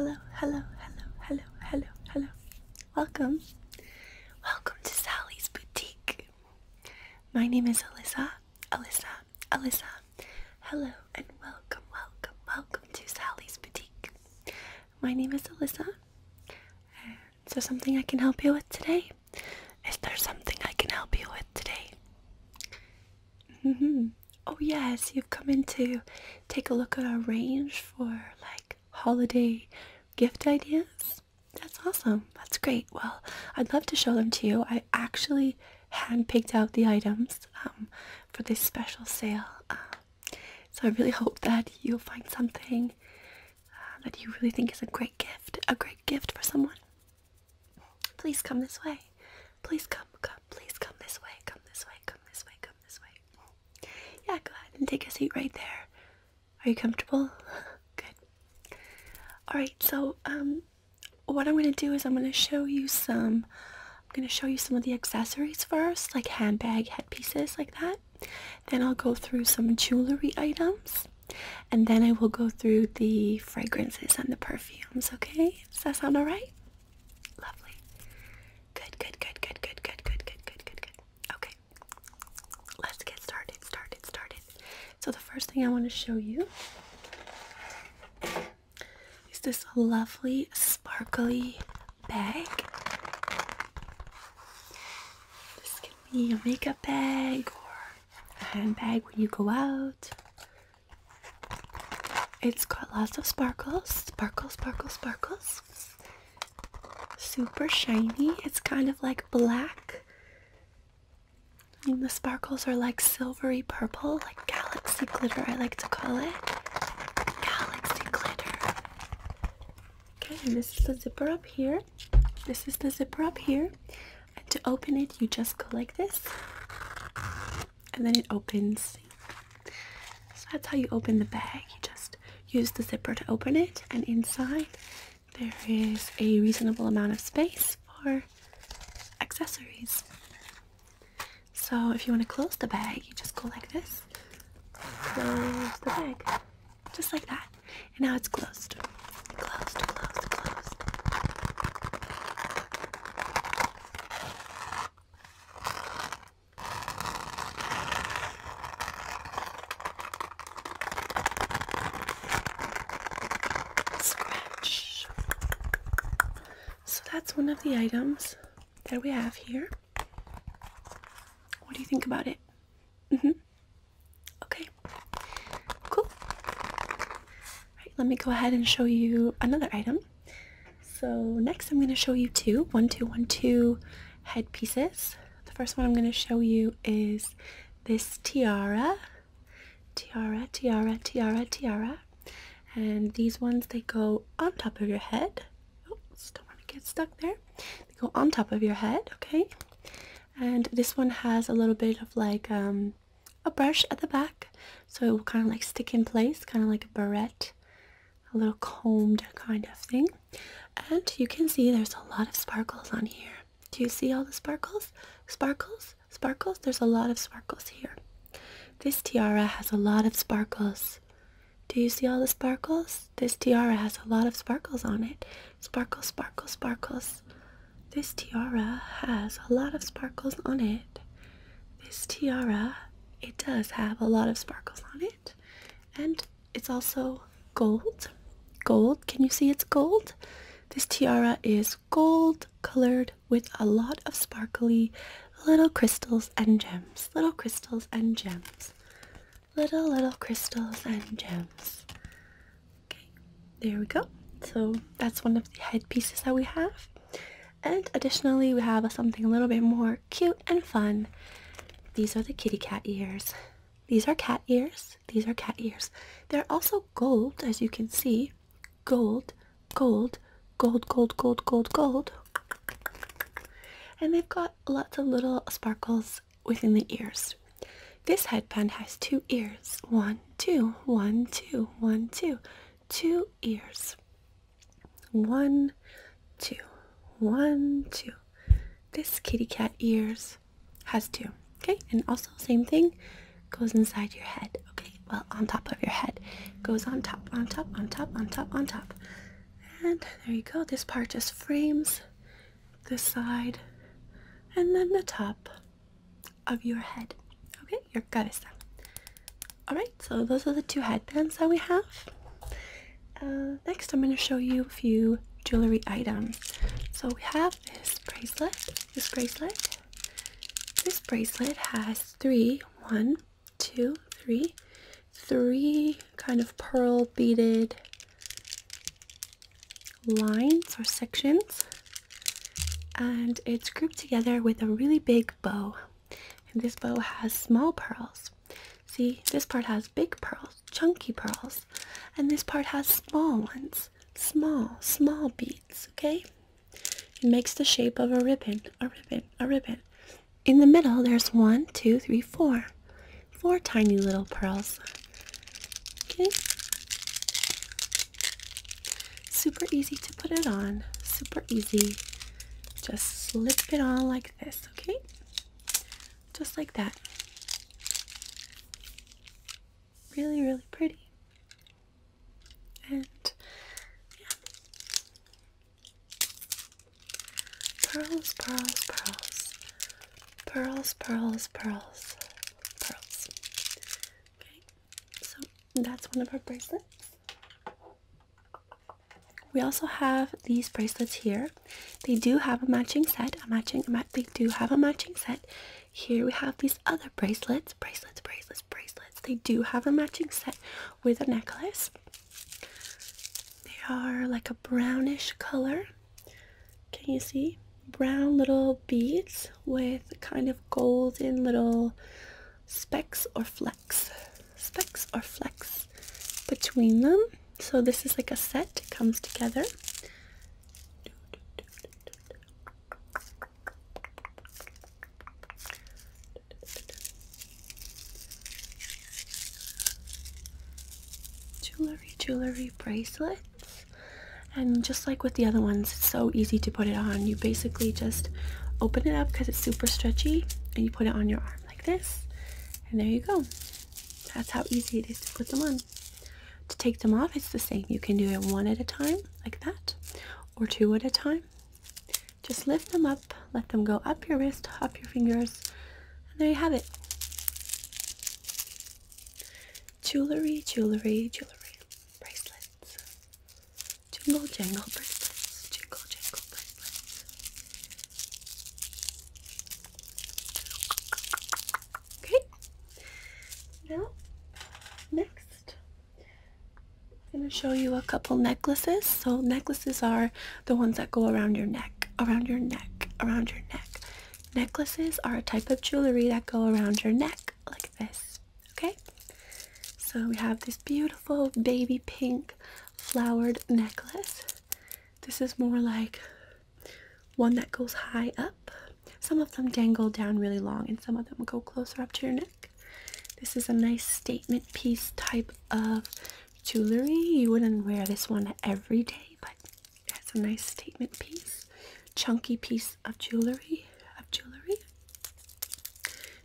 hello, hello, hello, hello, hello, hello. Welcome. Welcome to Sally's Boutique. My name is Alysaa. Alysaa. Alysaa. Hello and welcome, welcome, welcome to Sally's Boutique. My name is Alysaa. Is there something I can help you with today? Is there something I can help you with today? Mm-hmm. Oh yes, you've come in to take a look at our range for like holiday gift ideas. That's awesome. That's great. Well, I'd love to show them to you. I actually hand-picked out the items um, for this special sale. Uh, so I really hope that you'll find something uh, that you really think is a great gift, a great gift for someone. Please come this way. Please come, come, please come this way, come this way, come this way, come this way. Yeah, go ahead and take a seat right there. Are you comfortable? Alright, so um what I'm gonna do is I'm gonna show you some I'm gonna show you some of the accessories first, like handbag headpieces like that. Then I'll go through some jewelry items. And then I will go through the fragrances and the perfumes, okay? Does that sound alright? Lovely. Good, good, good, good, good, good, good, good, good, good, good. Okay. Let's get started, started, started. So the first thing I want to show you is this lovely sparkly bag. This can be a makeup bag or a handbag when you go out. It's got lots of sparkles, sparkles, sparkles, sparkles. Super shiny. It's kind of like black. And the sparkles are like silvery purple, like galaxy glitter, I like to call it. Galaxy glitter. Okay, and this is the zipper up here. This is the zipper up here. And to open it, you just go like this. And then it opens. So that's how you open the bag. You just use the zipper to open it, and inside there is a reasonable amount of space for accessories. So if you want to close the bag, you just go like this. Close the bag. Just like that. And now it's closed. Closed, closed, closed. Scratch. So that's one of the items that we have here. What do you think about it? Mm-hmm. Okay. Cool. Right, let me go ahead and show you another item. So next I'm going to show you two, one, two, one, two headpieces. The first one I'm going to show you is this tiara. Tiara, tiara, tiara, tiara. And these ones, they go on top of your head. Oops, don't want to get stuck there. They go on top of your head, okay? And this one has a little bit of like um, a brush at the back. So it will kind of like stick in place, kind of like a barrette. A little combed kind of thing. And you can see there's a lot of sparkles on here. Do you see all the sparkles? Sparkles? Sparkles? There's a lot of sparkles here. This tiara has a lot of sparkles. Do you see all the sparkles? This tiara has a lot of sparkles on it. Sparkle, sparkle, sparkles. This tiara has a lot of sparkles on it. This tiara, it does have a lot of sparkles on it. And it's also gold. Gold. Can you see it's gold? This tiara is gold colored with a lot of sparkly little crystals and gems. Little crystals and gems. Little, little crystals and gems. Okay, there we go. So that's one of the headpieces that we have. And additionally, we have something a little bit more cute and fun. These are the kitty cat ears. These are cat ears. These are cat ears. They're also gold, as you can see. Gold, gold, gold, gold, gold, gold, gold. And they've got lots of little sparkles within the ears. This headband has two ears. One, two, one, two, one, two. Two ears. One, two, one, two. This kitty cat ears has two. Okay, and also same thing goes inside your head. Okay, well on top of your head. Goes on top, on top, on top, on top, on top. And there you go. This part just frames the side and then the top of your head. Okay, your goddess. Alright, so those are the two headbands that we have. Uh, next, I'm going to show you a few jewelry items. So we have this bracelet. This bracelet. This bracelet has three, one, two, three, three kind of pearl beaded lines or sections and it's grouped together with a really big bow and this bow has small pearls. See this part has big pearls chunky pearls. And this part has small ones small small beads okay? It makes the shape of a ribbon a ribbon a ribbon. In the middle there's one two three four. Four tiny little pearls okay? Super easy to put it on. Super easy. Just slip it on like this okay just like that really really pretty and yeah pearls pearls pearls pearls pearls pearls pearls okay so that's one of our bracelets we also have these bracelets here. They do have a matching set. A matching. They do have a matching set. Here we have these other bracelets. Bracelets. Bracelets. Bracelets. They do have a matching set with a necklace. They are like a brownish color. Can you see? Brown little beads with kind of golden little specks or flecks. Specks or flecks between them. So this is like a set, it comes together. Jewelry, bracelets. And just like with the other ones, it's so easy to put it on. You basically just open it up because it's super stretchy and you put it on your arm like this. And there you go. That's how easy it is to put them on. To take them off, it's the same. You can do it one at a time, like that, or two at a time. Just lift them up, let them go up your wrist, up your fingers, and there you have it. Jewelry, jewelry, jewelry. Jingle, jangle bracelets, jingle, jangle bracelets. Okay. Now, next, I'm going to show you a couple necklaces. So necklaces are the ones that go around your neck, around your neck, around your neck. Necklaces are a type of jewelry that go around your neck like this. Okay? So we have this beautiful baby pink flowered necklace. This is more like one that goes high up. Some of them dangle down really long and some of them go closer up to your neck. This is a nice statement piece type of jewelry. You wouldn't wear this one every day, but it's a nice statement piece. Chunky piece of jewelry of jewelry.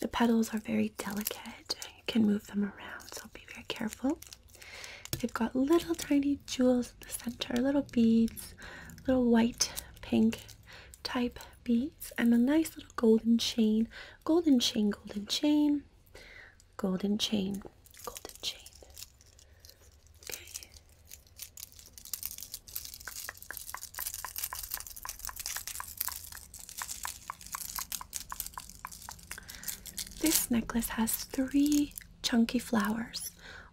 The petals are very delicate. You can move them around, so be very careful. They've got little tiny jewels in the center, little beads, little white, pink type beads, and a nice little golden chain. Golden chain, golden chain, golden chain, golden chain. Okay. This necklace has three chunky flowers.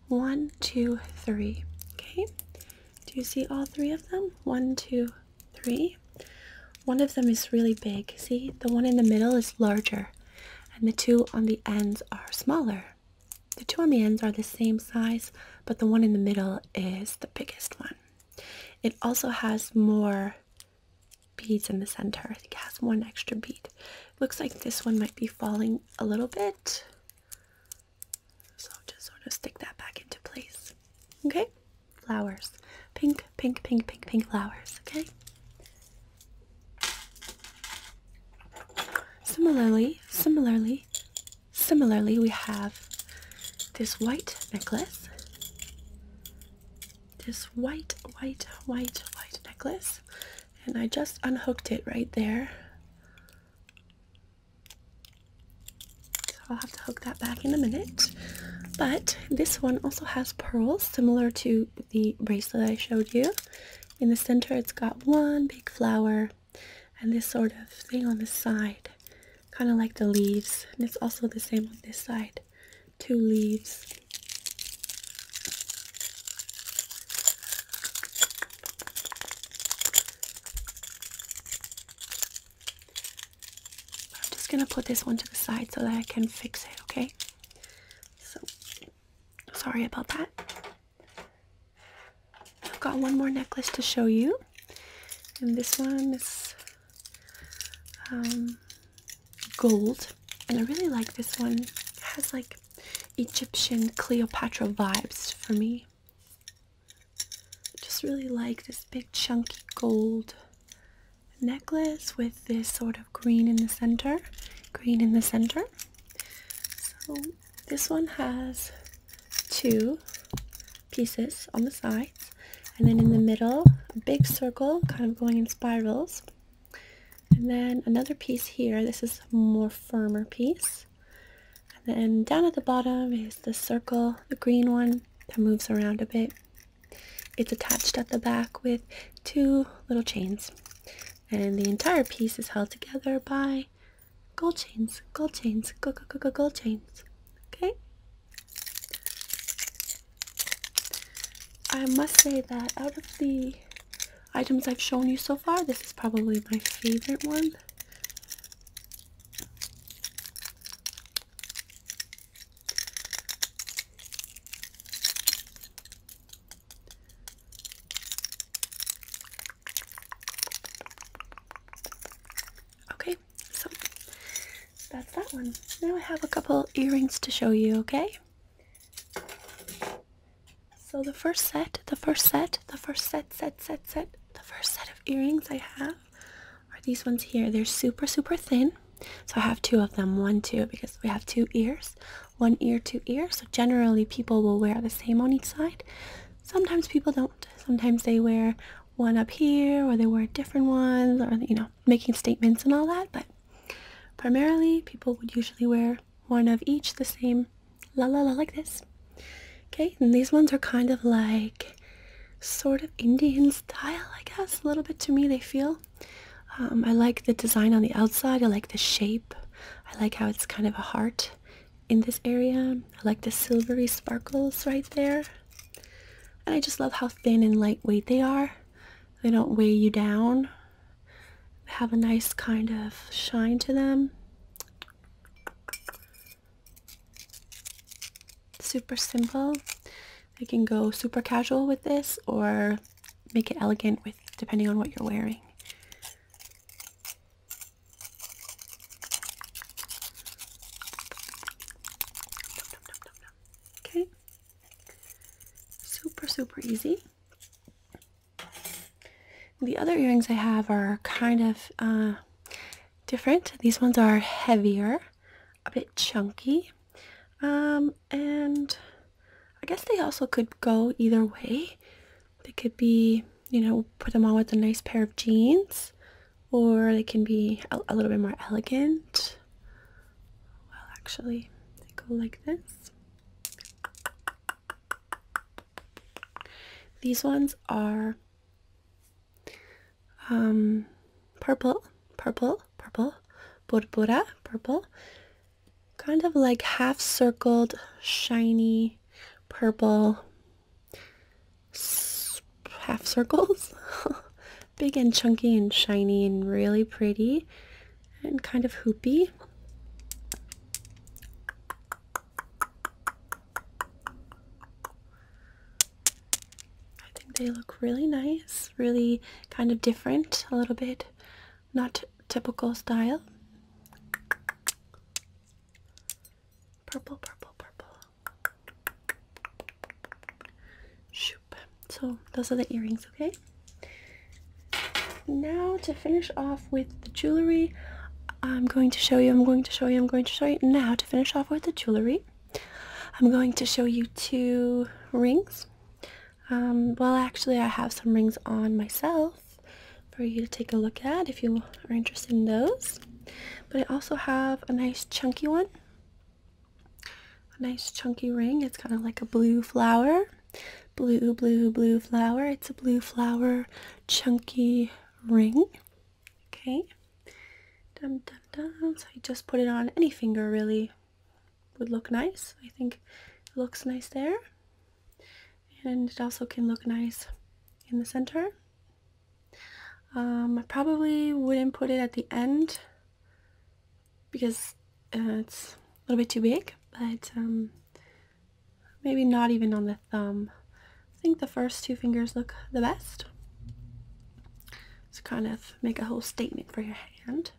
One, two, three. Okay. Do you see all three of them? One, two, three. One of them is really big. See, the one in the middle is larger, and the two on the ends are smaller. The two on the ends are the same size, but the one in the middle is the biggest one. It also has more beads in the center. I think it has one extra bead. Looks like this one might be falling a little bit. Sort of stick that back into place. Okay? Flowers. Pink, pink, pink, pink, pink flowers. Okay? Similarly, similarly, similarly, we have this white necklace. This white, white, white, white necklace and I just unhooked it right there. So I'll have to hook that back in a minute. But this one also has pearls similar to the bracelet I showed you. In the center it's got one big flower and this sort of thing on the side, kind of like the leaves. And it's also the same on this side, two leaves. I'm just gonna put this one to the side so that I can fix it, okay? So, sorry about that. I've got one more necklace to show you, and this one is um, gold, and I really like this one. It has like Egyptian Cleopatra vibes for me. Just really like this big chunky gold necklace with this sort of green in the center. Green in the center. So this one has two pieces on the sides. And then in the middle a big circle kind of going in spirals. And then another piece here this is a more firmer piece. And then down at the bottom is the circle the green one that moves around a bit. It's attached at the back with two little chains. And the entire piece is held together by gold chains gold chains gold, gold, gold, gold chains okay I must say that out of the items I've shown you so far, this is probably my favorite one. Okay, so that's that one. Now I have a couple earrings to show you, okay? So the first set, the first set, the first set, set, set, set, the first set of earrings I have are these ones here. They're super, super thin. So I have two of them, one, two, because we have two ears, one ear, two ears. So generally people will wear the same on each side. Sometimes people don't. Sometimes they wear one up here or they wear different ones or, you know, making statements and all that. But primarily people would usually wear one of each the same la la la like this. Okay, and these ones are kind of like sort of Indian style, I guess, a little bit to me, they feel. Um, I like the design on the outside, I like the shape, I like how it's kind of a heart in this area. I like the silvery sparkles right there. And I just love how thin and lightweight they are. They don't weigh you down. They have a nice kind of shine to them. Super simple. You can go super casual with this or make it elegant with depending on what you're wearing. Okay. Super, super easy. The other earrings I have are kind of uh, different. These ones are heavier, a bit chunky. Um, and I guess they also could go either way. They could be, you know, put them on with a nice pair of jeans, or they can be a, a little bit more elegant. Well, actually, they go like this. These ones are um, purple, purple, purple, purpura, purple, kind of like half circled, shiny, purple half circles. Big and chunky and shiny and really pretty and kind of hoopy. I think they look really nice, really kind of different, a little bit not typical style. Purple, purple, purple. Shoop. So those are the earrings, okay? Now to finish off with the jewelry, I'm going to show you, I'm going to show you, I'm going to show you. Now to finish off with the jewelry, I'm going to show you two rings. Um, well, actually, I have some rings on myself. for you to take a look at if you are interested in those. But I also have a nice chunky one. A nice chunky ring. It's kind of like a blue flower. Blue, blue, blue flower. It's a blue flower chunky ring. Okay. So you just put it on any finger really would look nice. I think it looks nice there. And it also can look nice in the center. Um, I probably wouldn't put it at the end because uh, it's a little bit too big, but um, maybe not even on the thumb. I think the first two fingers look the best. To kind of make a whole statement for your hand.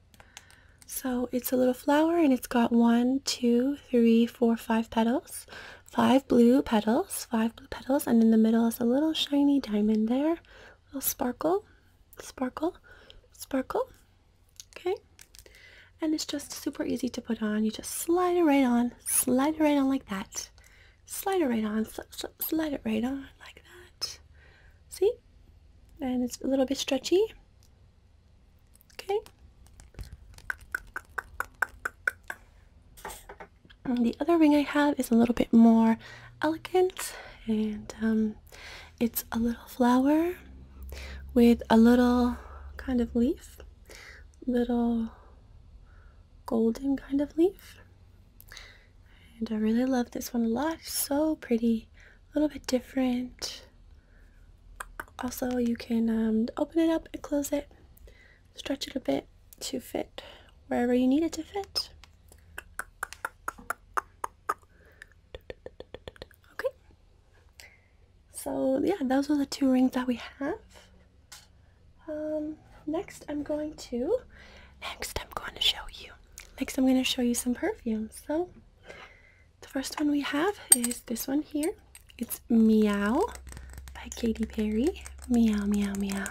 So it's a little flower and it's got one, two, three, four, five petals. Five blue petals, five blue petals, and in the middle is a little shiny diamond there. Little sparkle, sparkle, sparkle. And it's just super easy to put on. You just slide it right on, slide it right on like that. Slide it right on, sl sl slide it right on like that. See? And it's a little bit stretchy. Okay. And the other ring I have is a little bit more elegant and um, it's a little flower with a little kind of leaf, little golden kind of leaf. And I really love this one a lot. So pretty, a little bit different. Also, you can um, open it up and close it, stretch it a bit to fit wherever you need it to fit. Okay. So yeah, those are the two rings that we have. Um, next I'm going to, next I'm going to show you, next I'm going to show you some perfumes. So the first one we have is this one here. It's Meow by Katy Perry. Meow, meow, meow.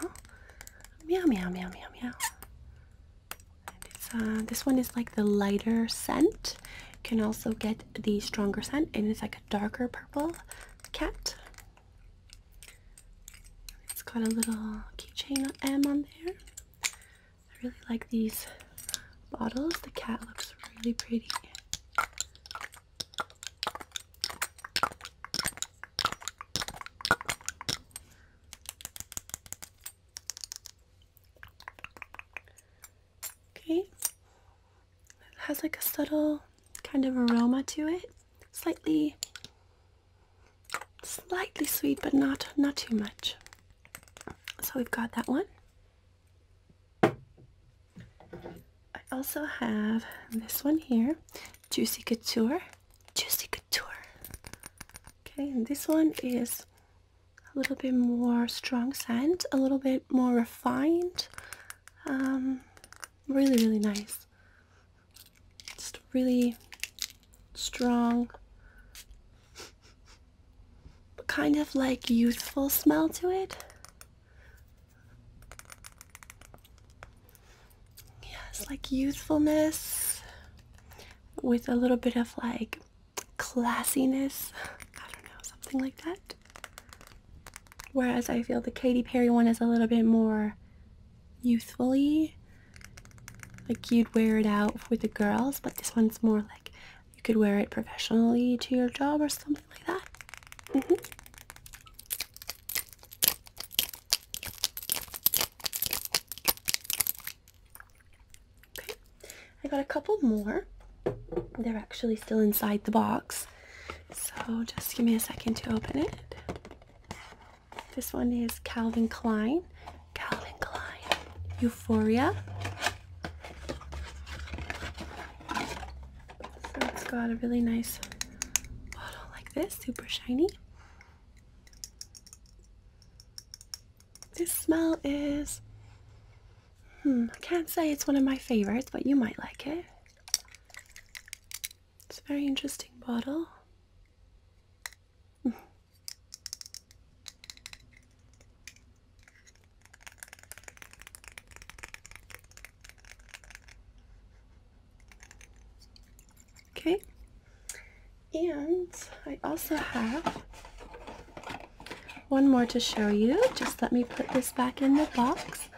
Meow, meow, meow, meow, meow. Uh, this one is like the lighter scent. You can also get the stronger scent, and it's like a darker purple cat. It's got a little keychain M on there. I really like these bottles. The cat looks really pretty. Okay. It has like a subtle kind of aroma to it. Slightly slightly sweet but not not too much. So we've got that one. I also have this one here, Juicy Couture. Juicy Couture. Okay, and this one is a little bit more strong scent, a little bit more refined. Um, really, really nice. Just really strong, kind of like youthful smell to it. Like youthfulness with a little bit of like classiness. I don't know, something like that. Whereas I feel the Katy Perry one is a little bit more youthfully. Like you'd wear it out with the girls, but this one's more like you could wear it professionally to your job or something like that. Mm -hmm. I got a couple more. They're actually still inside the box. So just give me a second to open it. This one is Calvin Klein. Calvin Klein. Euphoria. So it's got a really nice bottle like this, super shiny. This smell is, hmm, I can't say it's one of my favorites, but you might like it. It's a very interesting bottle. Okay, and I also have one more to show you. Just let me put this back in the box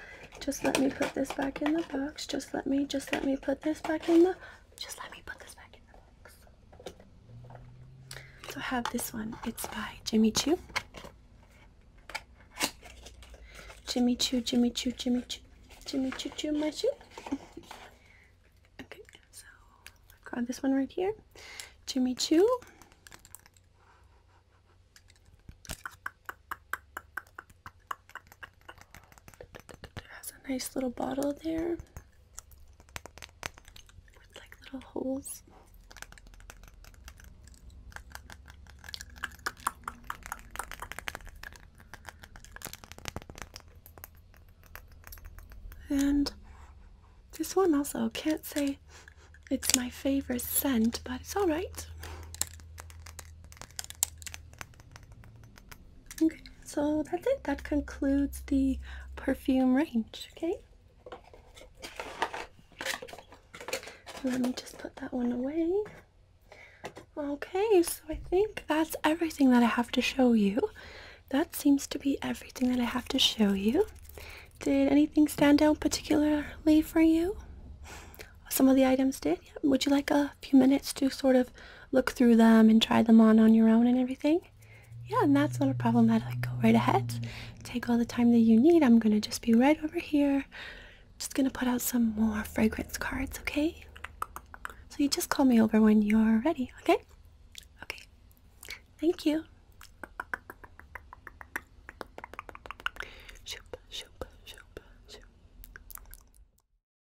Just let me put this back in the box. Just let me, just let me put this back in the, just let me put this back in the box. So I have this one. It's by Jimmy Choo. Jimmy Choo, Jimmy Choo, Jimmy Choo, Jimmy Choo, Choo, my okay, so I've got this one right here. Jimmy Choo. has a nice little bottle there with like little holes. And this one also can't say it's my favorite scent, but it's alright. Okay, so that's it. That concludes the perfume range, okay? Let me just put that one away. Okay, so I think that's everything that I have to show you. That seems to be everything that I have to show you. Did anything stand out particularly for you? Some of the items did. Yeah. Would you like a few minutes to sort of look through them and try them on on your own and everything? Yeah, and that's not a problem. I'd like go right ahead. Take all the time that you need. I'm gonna just be right over here. Just gonna put out some more fragrance cards, okay? So you just call me over when you're ready, okay? Okay. Thank you.